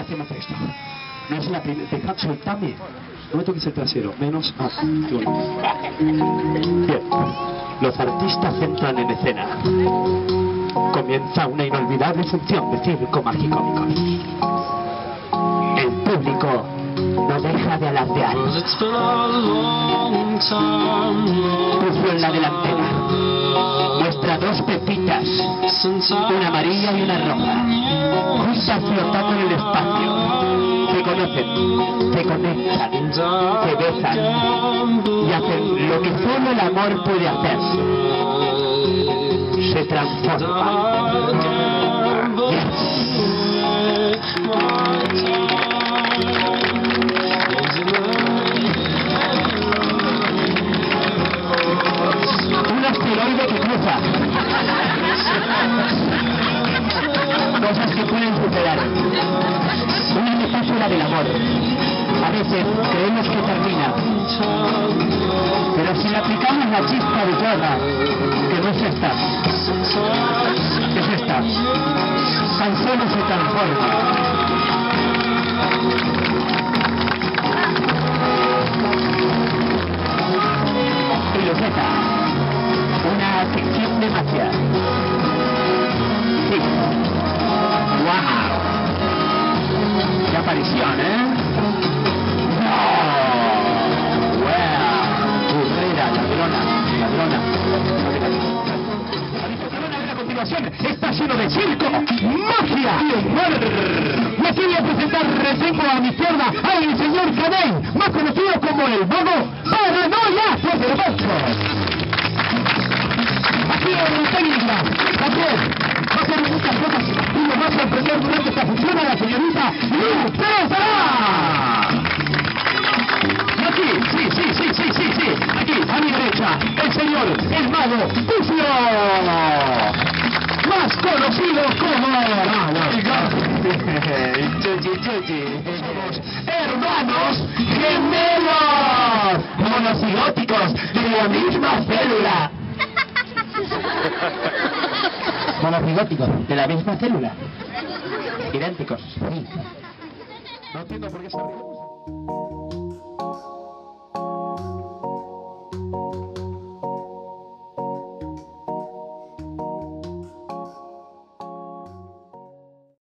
hacemos esto. No es la primera... Dejad, soltame. No me toques el trasero. Menos... Bien. Los artistas entran en escena. Comienza una inolvidable función de circo magicómico. El público no deja de alardear. Puso en la delantera. Una amarilla y una roja, juntas flotando en el espacio. Se conocen, se conectan, se besan y hacen lo que solo el amor puede hacer. Se transforman. Un asteroide que cruza. Que pueden superar. Una metáfora del amor. A veces creemos que termina, pero si le aplicamos la chispa de yoga, que no es esta, es esta, tan solo se transforma. ¡Qué aparición, eh! ¡No! ¡Wow! Burrera, ladrona, ladrona. Ladrona, a continuación está lleno de circo, magia y humor. Voy a presentar recién a mi izquierda al señor Cadén, Pucio, más conocido como... Chuchi, chuchi. Somos hermanos gemelos, monocigóticos de la misma célula. Monocigóticos de la misma célula. Idénticos. No entiendo por qué se.